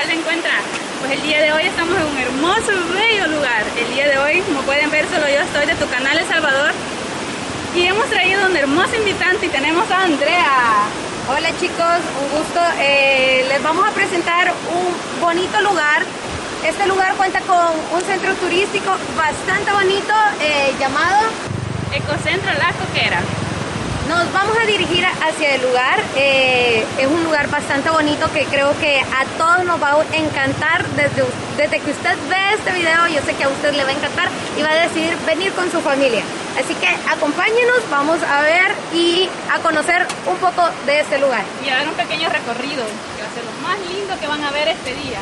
tal se encuentra? Pues el día de hoy estamos en un hermoso y bello lugar. El día de hoy, como pueden ver, solo yo estoy de tu canal El Salvador. Y hemos traído un hermoso invitante y tenemos a Andrea. Hola chicos, un gusto. Eh, les vamos a presentar un bonito lugar. Este lugar cuenta con un centro turístico bastante bonito eh, llamado Ecocentro La Coquera. Nos vamos a dirigir hacia el lugar. Eh, es un lugar bastante bonito que creo que a todos nos va a encantar. Desde, desde que usted ve este video, yo sé que a usted le va a encantar y va a decidir venir con su familia. Así que acompáñenos, vamos a ver y a conocer un poco de este lugar. Y a dar un pequeño recorrido, que va a ser lo más lindo que van a ver este día.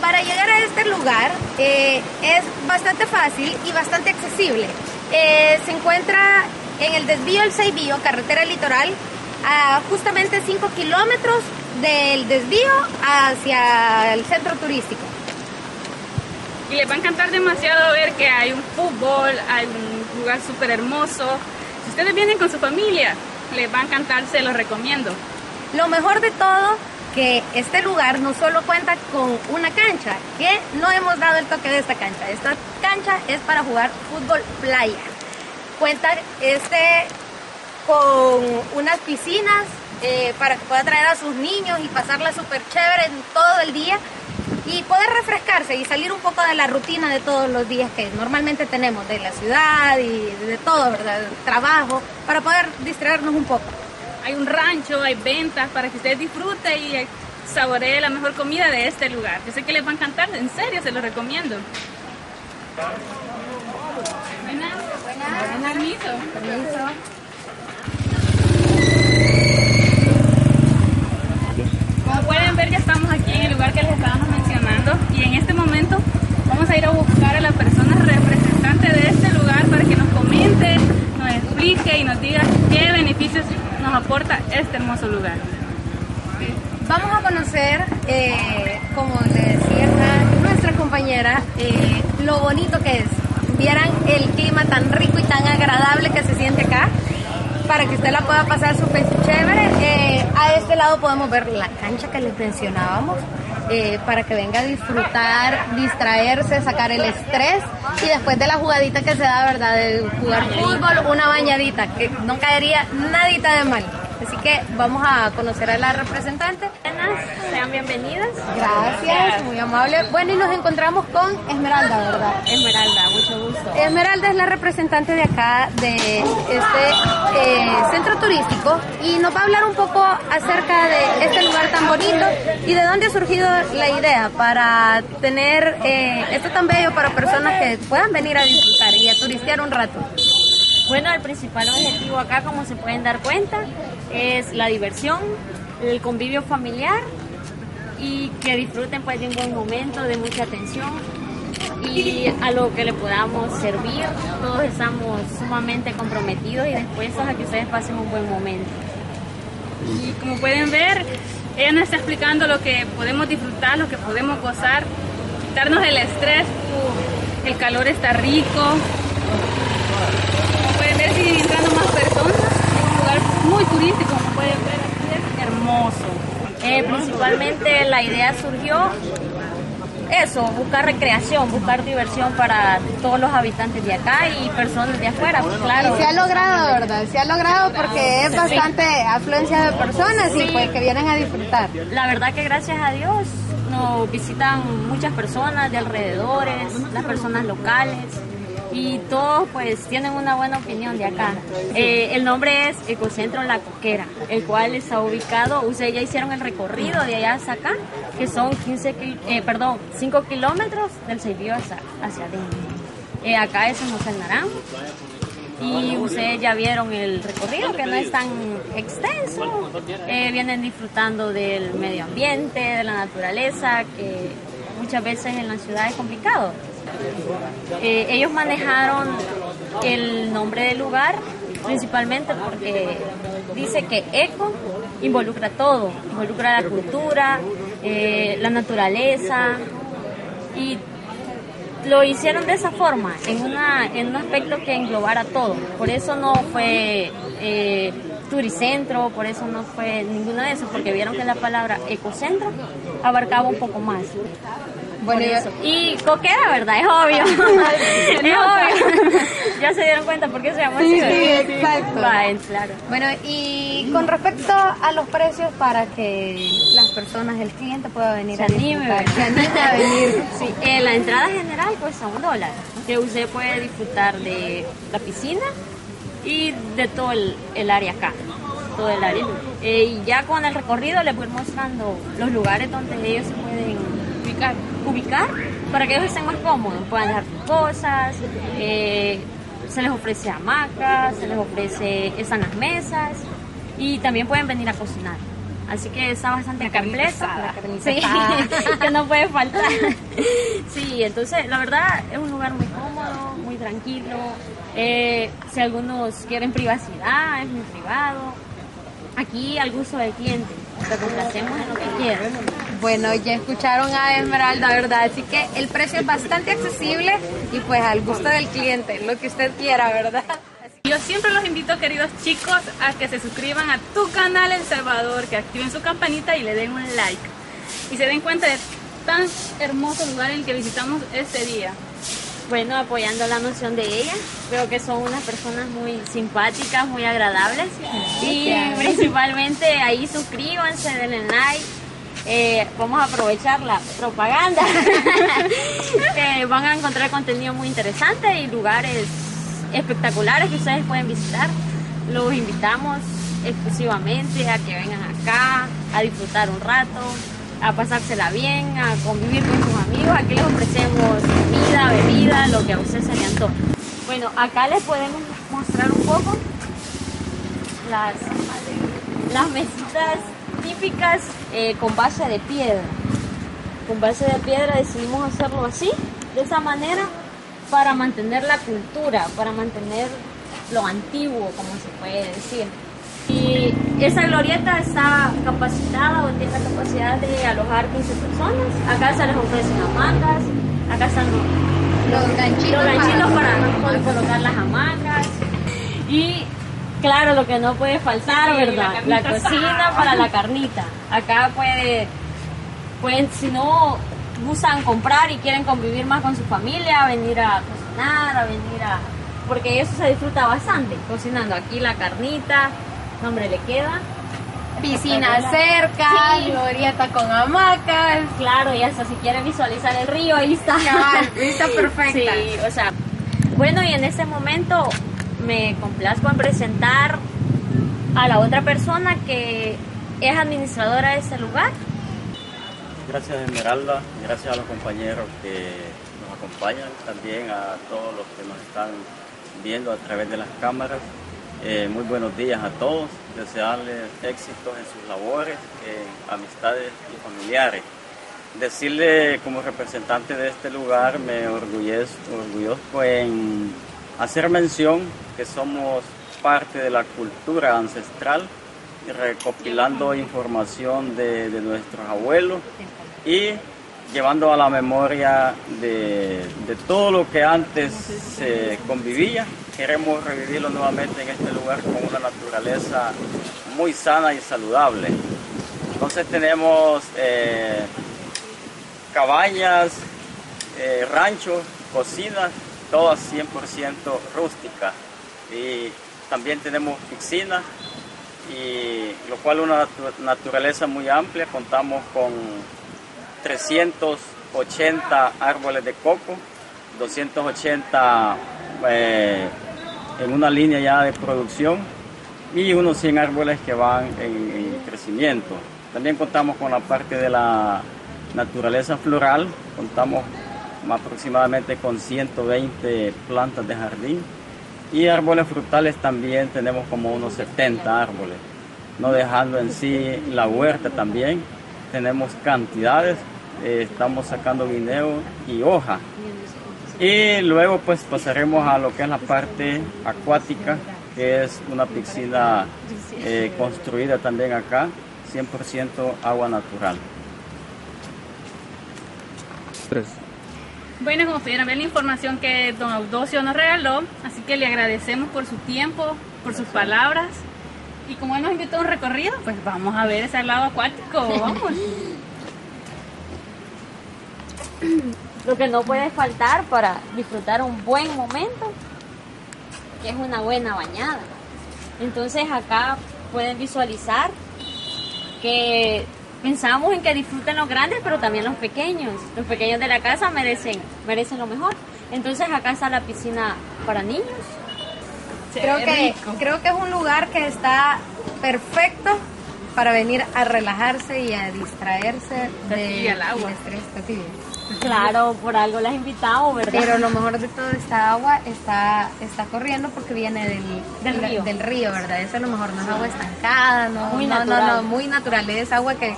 Para llegar a este lugar eh, es bastante fácil y bastante accesible. Eh, se encuentra en el desvío El Ceibío, carretera litoral, a justamente 5 kilómetros del desvío hacia el centro turístico. Y les va a encantar demasiado ver que hay un fútbol, hay un lugar súper hermoso. Si ustedes vienen con su familia, les va a encantar, se los recomiendo. Lo mejor de todo que este lugar no solo cuenta con una cancha, que no hemos dado el toque de esta cancha. Esta cancha es para jugar fútbol playa. Cuenta este con unas piscinas eh, para que pueda traer a sus niños y pasarla súper chévere todo el día y poder refrescarse y salir un poco de la rutina de todos los días que normalmente tenemos de la ciudad y de todo, ¿verdad? Trabajo, para poder distraernos un poco. Hay un rancho, hay ventas para que ustedes disfruten y saboreen la mejor comida de este lugar. Yo sé que les va a encantar, en serio, se los recomiendo. Buenas. Buenas. Permiso. Como pueden ver, ya estamos aquí en el lugar que les estábamos mencionando y en este momento vamos a ir a buscar a la persona representante de este lugar para que nos comente, nos explique y nos diga qué beneficios nos aporta este hermoso lugar. Vamos a conocer, eh, como le decía nuestra compañera, eh, lo bonito que es. Vieran el clima tan rico y tan agradable que se siente acá para que usted la pueda pasar súper chévere. Eh, a este lado podemos ver la cancha que les mencionábamos. para que venga a disfrutar, distraerse, sacar el estrés y después de la jugadita que se da, ¿verdad? De jugar fútbol, una bañadita, que no caería nadita de mal. Así que vamos a conocer a la representante. Buenas, sean bienvenidas. Gracias, muy amable. Bueno, y nos encontramos con Esmeralda, ¿verdad? Esmeralda, mucho gusto. Esmeralda es la representante de acá, de este eh, centro turístico, y nos va a hablar un poco acerca de este lugar tan bonito y de dónde ha surgido la idea para tener eh, esto tan bello para personas que puedan venir a disfrutar y a turistear un rato. Bueno, el principal objetivo acá, como se pueden dar cuenta, es la diversión, el convivio familiar y que disfruten pues de un buen momento, de mucha atención y a lo que le podamos servir. Todos estamos sumamente comprometidos y dispuestos a que ustedes pasen un buen momento. Y como pueden ver, ella nos está explicando lo que podemos disfrutar, lo que podemos gozar, quitarnos el estrés. Uh, el calor está rico. Siguen entrando más personas. Es un lugar muy turístico, como pueden ver, aquí es hermoso. Eh, principalmente la idea surgió eso, buscar recreación, buscar diversión para todos los habitantes de acá y personas de afuera, pues, claro. Y se ha logrado, ¿verdad? Se ha logrado porque es bastante afluencia de personas y pues que vienen a disfrutar. La verdad que gracias a Dios nos visitan muchas personas de alrededores, las personas locales y todos pues tienen una buena opinión de acá. Eh, el nombre es Ecocentro La Coquera, el cual está ubicado, ustedes ya hicieron el recorrido de allá hasta acá, que son 15, kil- eh, perdón, 5 kilómetros del hacia, hacia adentro. Eh, acá es en José Naranjo. Y ustedes ya vieron el recorrido que no es tan extenso. Eh, vienen disfrutando del medio ambiente, de la naturaleza, que muchas veces en la ciudad es complicado. Eh, ellos manejaron el nombre del lugar principalmente porque dice que eco involucra todo, involucra la cultura, eh, la naturaleza y lo hicieron de esa forma, en, una, en un aspecto que englobara todo. Por eso no fue eh, turicentro, por eso no fue ninguna de esas, porque vieron que la palabra ecocentro abarcaba un poco más. Bueno, y coquera, ¿verdad? Es obvio. es obvio. ya se dieron cuenta por qué se llama así. Sí, exacto. claro. Bueno, y con respecto a los precios para que las personas, el cliente pueda venir se a anime, se anime a venir. Sí, eh, la entrada general cuesta un dólar, que usted puede disfrutar de la piscina y de todo el, el área acá todo el área. Eh, y ya con el recorrido les voy mostrando los lugares donde ellos se pueden ubicar, ubicar para que ellos estén más cómodos, puedan dejar sus cosas, eh, se les ofrece hamacas, se les ofrece, están las mesas y también pueden venir a cocinar. Así que está bastante completa. Sí, que no puede faltar. Sí, entonces la verdad es un lugar muy cómodo, muy tranquilo. Eh, si algunos quieren privacidad, es muy privado. Aquí al gusto del cliente, lo complacemos en lo que quieran. Bueno, ya escucharon a Esmeralda, ¿verdad? Así que el precio es bastante accesible y pues al gusto del cliente, lo que usted quiera, ¿verdad? Yo siempre los invito, queridos chicos, a que se suscriban a tu canal El Salvador, que activen su campanita y le den un like. Y se den cuenta de tan hermoso lugar en el que visitamos este día. Bueno, apoyando la noción de ella, veo que son unas personas muy simpáticas, muy agradables. Y principalmente ahí suscríbanse, denle like. Eh, vamos a aprovechar la propaganda. que van a encontrar contenido muy interesante y lugares espectaculares que ustedes pueden visitar. Los invitamos exclusivamente a que vengan acá a disfrutar un rato, a pasársela bien, a convivir con sus amigos. Aquí les ofrecemos comida, bebida, lo que a ustedes se le antoje. Bueno, acá les podemos mostrar un poco las, las mesitas típicas eh, con base de piedra. Con base de piedra decidimos hacerlo así, de esa manera, para mantener la cultura, para mantener lo antiguo, como se puede decir. Y esa glorieta está capacitada o tiene la capacidad de alojar 15 personas. Acá se les ofrecen hamacas, acá están los, ganchitos, para, colocar las hamacas. Y claro, lo que no puede faltar, ¿verdad? La, cocina para la carnita. Acá puede, pueden, si no gustan comprar y quieren convivir más con su familia, venir a cocinar, a venir a... Porque eso se disfruta bastante, cocinando aquí la carnita, nombre le queda. Piscina cerca, glorieta con hamacas. Claro, y hasta si quieren visualizar el río, ahí está. vista perfecta. Sí, o sea, bueno, y en este momento me complazco en presentar a la otra persona que es administradora de este lugar. Gracias Esmeralda, gracias a los compañeros que nos acompañan, también a todos los que nos están viendo a través de las cámaras. Eh, muy buenos días a todos, desearles éxitos en sus labores, en amistades y familiares. Decirle como representante de este lugar, me orgullezco, orgulloso en hacer mención que somos parte de la cultura ancestral recopilando información de, nuestros abuelos y llevando a la memoria de, de todo lo que antes se convivía queremos revivirlo nuevamente en este lugar con una naturaleza muy sana y saludable. Entonces tenemos eh, cabañas, eh, ranchos, cocinas, todas 100% rústicas. Y también tenemos piscina, y lo cual una naturaleza muy amplia. Contamos con 380 árboles de coco, 280 en una línea ya de producción y unos 100 árboles que van en, crecimiento. También contamos con la parte de la naturaleza floral, contamos aproximadamente con 120 plantas de jardín. Y árboles frutales también tenemos como unos 70 árboles, no dejando en sí la huerta también, tenemos cantidades, eh, estamos sacando guineo y hoja. Y luego pues pasaremos a lo que es la parte acuática, que es una piscina eh, construida también acá, 100% agua natural. Bueno, como pudieron ver la información que don Audocio nos regaló, así que le agradecemos por su tiempo, por sus palabras. Y como él nos invitó a un recorrido, pues vamos a ver ese lado acuático, vamos. Lo que no puede faltar para disfrutar un buen momento, que es una buena bañada. Entonces acá pueden visualizar que pensamos en que disfruten los grandes, pero también los pequeños. Los pequeños de la casa merecen, merecen lo mejor. Entonces acá está la piscina para niños. Creo que, rico. creo que es un lugar que está perfecto para venir a relajarse y a distraerse Está de- agua. del estrés. Claro, por algo las invitamos, ¿verdad? Pero lo mejor de todo, esta agua está, está corriendo porque viene del, Del río. del río, ¿verdad? Eso a lo mejor no es agua estancada, no, Muy no, no, natural. no, muy natural. Es agua que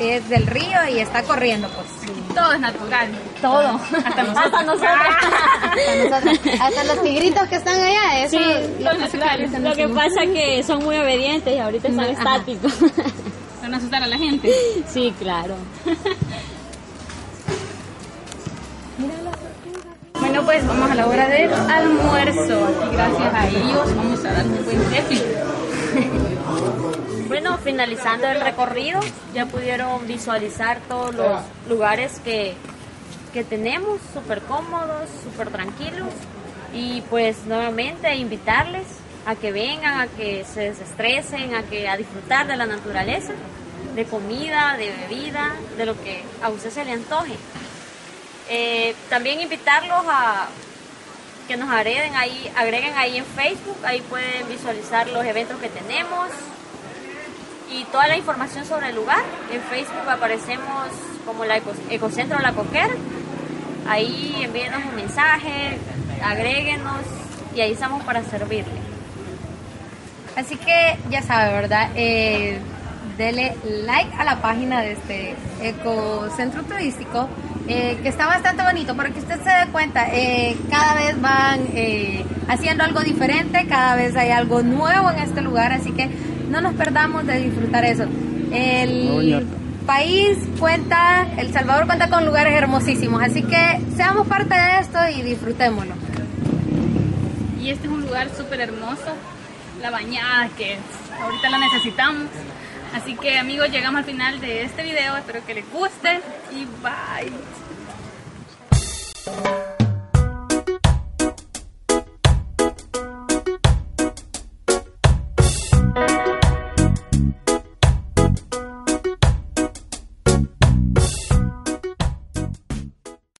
es del río y está corriendo, pues. Todo es natural. todo. Hasta nosotros. Hasta nosotros. Hasta, nosotros- hasta los tigritos que están allá, eso Sí, lo, natural. Lo que pasa es que son muy obedientes y ahorita están estáticos. Van a asustar a la gente. Sí, claro. Bueno, pues vamos a la hora del almuerzo. Gracias a ellos vamos a dar un buen déficit. Bueno, finalizando el recorrido, ya pudieron visualizar todos los lugares que, que tenemos, súper cómodos, súper tranquilos. Y pues nuevamente invitarles a que vengan, a que se desestresen, a que a disfrutar de la naturaleza, de comida, de bebida, de lo que a usted se le antoje. Eh, también invitarlos a que nos agreguen ahí, agreguen ahí en Facebook, ahí pueden visualizar los eventos que tenemos y toda la información sobre el lugar. En Facebook aparecemos como la Eco- Ecocentro La Coquera. Ahí envíenos un mensaje, agréguenos y ahí estamos para servirle. Así que ya sabe, ¿verdad? Eh, dele like a la página de este ecocentro turístico, eh, que está bastante bonito, para que usted se dé cuenta, eh, cada vez van eh, haciendo algo diferente, cada vez hay algo nuevo en este lugar, así que no nos perdamos de disfrutar eso. El país cuenta, El Salvador cuenta con lugares hermosísimos, así que seamos parte de esto y disfrutémoslo. Y este es un lugar súper hermoso. La bañada que ahorita la necesitamos. Así que amigos, llegamos al final de este video. Espero que les guste y bye.